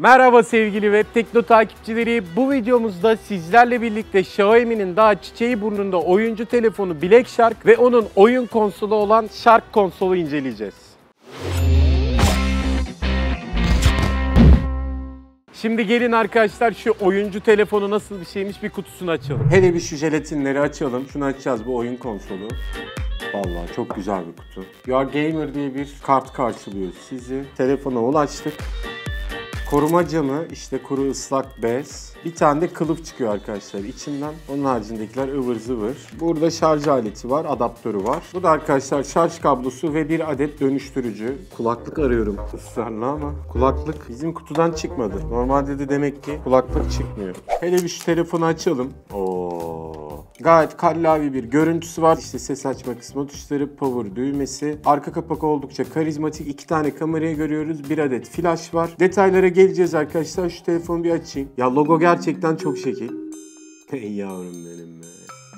Merhaba sevgili Web Tekno takipçileri. Bu videomuzda sizlerle birlikte Xiaomi'nin daha çiçeği burnunda oyuncu telefonu Black Shark ve onun oyun konsolu olan Shark konsolu inceleyeceğiz. Şimdi gelin arkadaşlar şu oyuncu telefonu nasıl bir şeymiş bir kutusunu açalım. Hele bir şu jelatinleri açalım. Şunu açacağız bu oyun konsolu. Vallahi çok güzel bir kutu. Are Gamer diye bir kart karşılıyor sizi. Telefona ulaştık. Koruma camı, işte kuru ıslak bez. Bir tane de kılıf çıkıyor arkadaşlar içinden. Onun haricindekiler ıvır zıvır. Burada şarj aleti var, adaptörü var. Bu da arkadaşlar şarj kablosu ve bir adet dönüştürücü. Kulaklık arıyorum ısrarla ama kulaklık bizim kutudan çıkmadı. Normalde de demek ki kulaklık çıkmıyor. Hele bir şu telefonu açalım. Oo. Gayet kallavi bir görüntüsü var. İşte ses açma kısmı, tuşları, power düğmesi. Arka kapak oldukça karizmatik. iki tane kamerayı görüyoruz. Bir adet flash var. Detaylara geleceğiz arkadaşlar. Şu telefonu bir açayım. Ya logo gerçekten çok şekil. Ey yavrum benim be.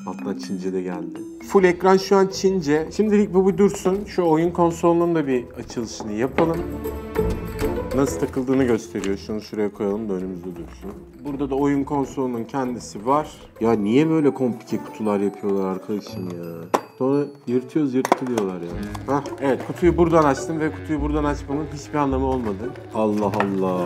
Hatta Çince de geldi. Full ekran şu an Çince. Şimdilik bu bir dursun. Şu oyun konsolunun da bir açılışını yapalım. Nasıl takıldığını gösteriyor. Şunu şuraya koyalım da önümüzde dursun. Burada da oyun konsolunun kendisi var. Ya niye böyle komplike kutular yapıyorlar arkadaşım ya? Sonra yırtıyoruz yırtılıyorlar ya. Hah evet kutuyu buradan açtım ve kutuyu buradan açmamın hiçbir anlamı olmadı. Allah Allah.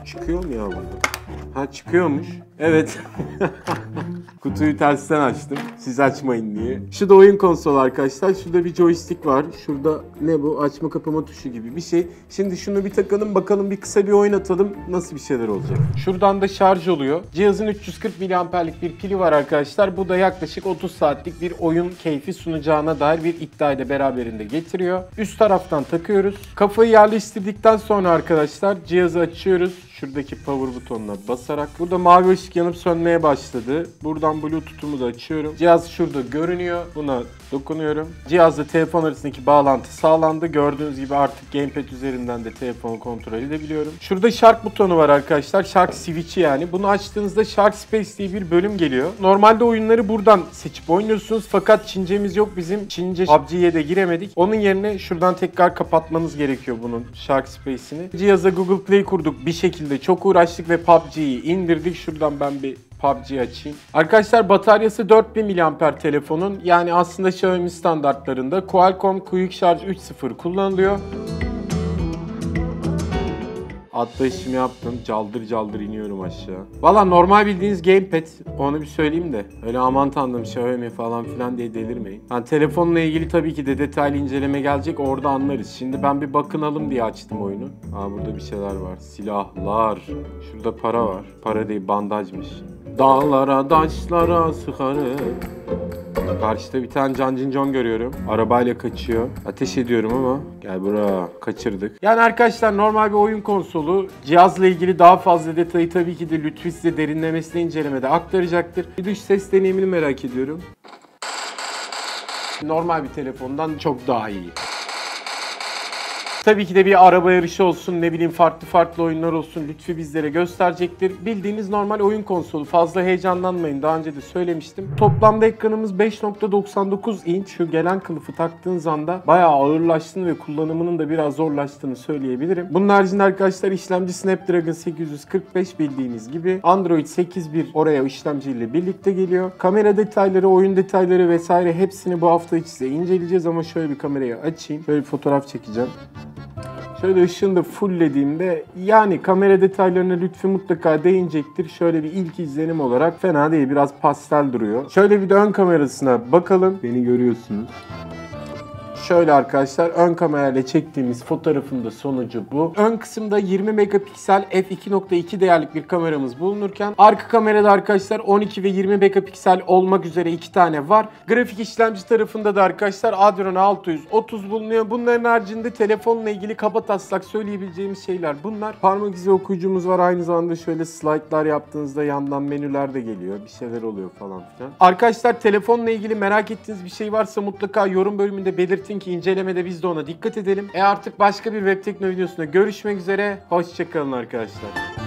Bu çıkıyor mu ya burada? Ha çıkıyormuş. Evet. Kutuyu tersten açtım. Siz açmayın diye. Şu da oyun konsolu arkadaşlar. Şurada bir joystick var. Şurada ne bu? Açma kapama tuşu gibi bir şey. Şimdi şunu bir takalım bakalım bir kısa bir oynatalım. Nasıl bir şeyler olacak? Şuradan da şarj oluyor. Cihazın 340 miliamperlik bir pili var arkadaşlar. Bu da yaklaşık 30 saatlik bir oyun keyfi sunacağına dair bir iddiayı da beraberinde getiriyor. Üst taraftan takıyoruz. Kafayı yerleştirdikten sonra arkadaşlar cihazı açıyoruz. Şuradaki power butonuna basarak. Burada mavi ışık yanıp sönmeye başladı. Buradan bluetooth'umu da açıyorum. Cihaz şurada görünüyor. Buna dokunuyorum. Cihazla telefon arasındaki bağlantı sağlandı. Gördüğünüz gibi artık gamepad üzerinden de telefonu kontrol edebiliyorum. Şurada Shark butonu var arkadaşlar. Shark Switch'i yani. Bunu açtığınızda Shark Space diye bir bölüm geliyor. Normalde oyunları buradan seçip oynuyorsunuz. Fakat Çincemiz yok bizim. Çince PUBG'ye de giremedik. Onun yerine şuradan tekrar kapatmanız gerekiyor bunun Shark Space'ini. Cihaza Google Play kurduk bir şekilde. Çok uğraştık ve PUBG'yi indirdik. Şuradan ben bir PUBG açayım. Arkadaşlar bataryası 4000 mAh telefonun. Yani aslında Xiaomi standartlarında Qualcomm Quick Charge 3.0 kullanılıyor. Atlayışımı yaptım. Caldır caldır iniyorum aşağı. Valla normal bildiğiniz gamepad. Onu bir söyleyeyim de. Öyle aman tanrım Xiaomi falan filan diye delirmeyin. Yani telefonla ilgili tabii ki de detaylı inceleme gelecek. Orada anlarız. Şimdi ben bir bakınalım diye açtım oyunu. Aa burada bir şeyler var. Silahlar. Şurada para var. Para değil bandajmış. Dağlara taşlara sıkarım. Karşıda bir tane Can Cincon görüyorum. Arabayla kaçıyor. Ateş ediyorum ama gel buraya kaçırdık. Yani arkadaşlar normal bir oyun konsolu. Cihazla ilgili daha fazla detayı tabii ki de Lütfi size derinlemesine incelemede aktaracaktır. Bir dış ses deneyimini merak ediyorum. Normal bir telefondan çok daha iyi. Tabii ki de bir araba yarışı olsun, ne bileyim farklı farklı oyunlar olsun Lütfi bizlere gösterecektir. Bildiğiniz normal oyun konsolu. Fazla heyecanlanmayın. Daha önce de söylemiştim. Toplamda ekranımız 5.99 inç. Şu gelen kılıfı taktığınız anda bayağı ağırlaştığını ve kullanımının da biraz zorlaştığını söyleyebilirim. Bunun haricinde arkadaşlar işlemci Snapdragon 845 bildiğiniz gibi. Android 8.1 oraya işlemciyle birlikte geliyor. Kamera detayları, oyun detayları vesaire hepsini bu hafta içi size inceleyeceğiz ama şöyle bir kamerayı açayım. Şöyle bir fotoğraf çekeceğim. Şöyle ışığını da fulllediğimde yani kamera detaylarına Lütfi mutlaka değinecektir. Şöyle bir ilk izlenim olarak fena değil. Biraz pastel duruyor. Şöyle bir de ön kamerasına bakalım. Beni görüyorsunuz. Şöyle arkadaşlar ön kamerayla çektiğimiz fotoğrafın da sonucu bu. Ön kısımda 20 megapiksel f2.2 değerlik bir kameramız bulunurken arka kamerada arkadaşlar 12 ve 20 megapiksel olmak üzere iki tane var. Grafik işlemci tarafında da arkadaşlar Adreno 630 bulunuyor. Bunların haricinde telefonla ilgili kaba taslak söyleyebileceğimiz şeyler bunlar. Parmak izi okuyucumuz var. Aynı zamanda şöyle slaytlar yaptığınızda yandan menüler de geliyor. Bir şeyler oluyor falan filan. Arkadaşlar telefonla ilgili merak ettiğiniz bir şey varsa mutlaka yorum bölümünde belirtin ki incelemede biz de ona dikkat edelim. E artık başka bir web tekno videosunda görüşmek üzere. Hoşçakalın arkadaşlar.